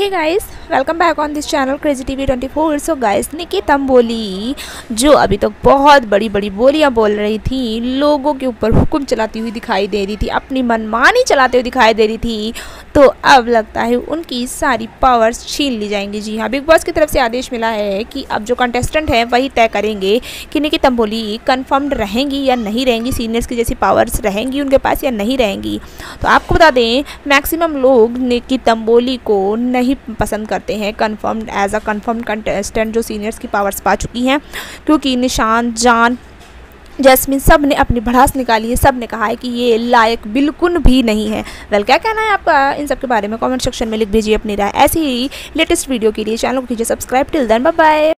Hey guys welcome back on this channel crazy TV 24 so guys Nikki Tamboli जो अभी तक तो बहुत बड़ी बड़ी बोलियाँ बोल रही थी, लोगों के ऊपर हुक्म चलाती हुई दिखाई दे रही थी, अपनी मनमानी चलाते हुए दिखाई दे रही थी। तो अब लगता है उनकी सारी पावर्स छीन ली जाएँगी। जी हाँ बिग बॉस की तरफ़ से आदेश मिला है कि अब जो कंटेस्टेंट हैं, वही तय करेंगे कि निकी तंबोली कन्फर्म्ड रहेंगी या नहीं रहेंगी सीनियर्स की जैसी पावर्स रहेंगी उनके पास या नहीं रहेंगी। तो आपको बता दें मैक्सिमम लोग निकी तंबोली को नहीं पसंद करते हैं। Confirmed as a confirm contestant जो सीनियर्स की पावर्स पा चुकी हैं, क्योंकि निशान, जान जैस्मिन सबने अपनी भड़ास निकाली है। सबने कहा है कि ये लायक बिल्कुल भी नहीं है। वेल क्या कहना है आपका इन सब के बारे में? कमेंट सेक्शन में लिख भेजिए अपनी राय। ऐसी ही लेटेस्ट वीडियो के लिए चैनल को कीजिए subscribe. Till then bye bye